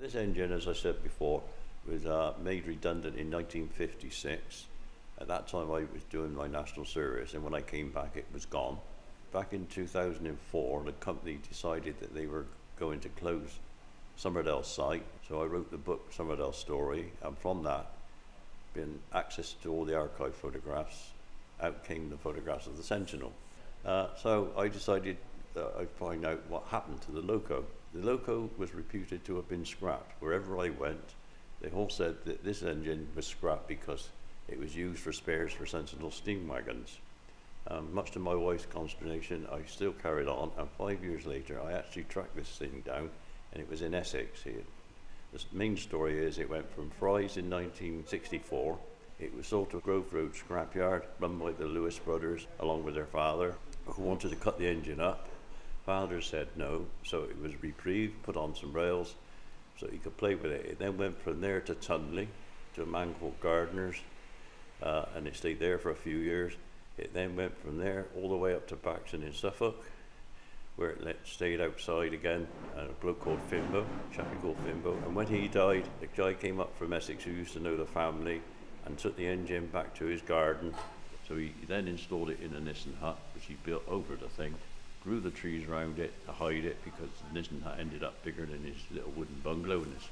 This engine, as I said before, was uh, made redundant in 1956. At that time, I was doing my national service, and when I came back, it was gone. Back in 2004, the company decided that they were going to close Somerdale site, so I wrote the book Somerdale Story, and from that, been access to all the archive photographs. Out came the photographs of the Sentinel. Uh, so I decided I'd find out what happened to the loco. The loco was reputed to have been scrapped. Wherever I went, they all said that this engine was scrapped because it was used for spares for Sentinel steam wagons. Um, much to my wife's consternation, I still carried on, and five years later, I actually tracked this thing down, and it was in Essex. It, the main story is it went from Fry's in 1964. It was sold to Grove Road scrapyard, run by the Lewis brothers, along with their father, who wanted to cut the engine up. Father said no, so it was reprieved, put on some rails, so he could play with it. It then went from there to Tunley, to a man called Gardner's, uh, and it stayed there for a few years. It then went from there all the way up to Bacton in Suffolk, where it stayed outside again, and a bloke called Fimbo, a chappie called Fimbo. And when he died, the guy came up from Essex who used to know the family and took the engine back to his garden. So he then installed it in a Nissen hut, which he built over the thing, grew the trees around it to hide it because Nissen ended up bigger than his little wooden bungalow in this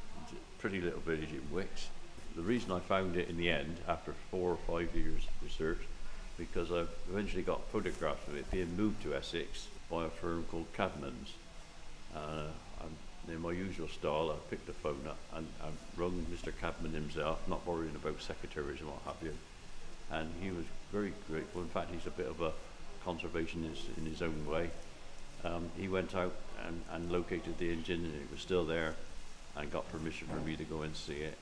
pretty little village in Wix. The reason I found it in the end, after four or five years of research, because I eventually got photographs of it being moved to Essex by a firm called Cadman's. Uh, in my usual style, I picked the phone up and I rung Mr. Cadman himself, not worrying about secretaries and what have you. And he was very grateful. In fact, he's a bit of a conservationist in his own way. Um, he went out and, and located the engine and it was still there and got permission for me to go and see it.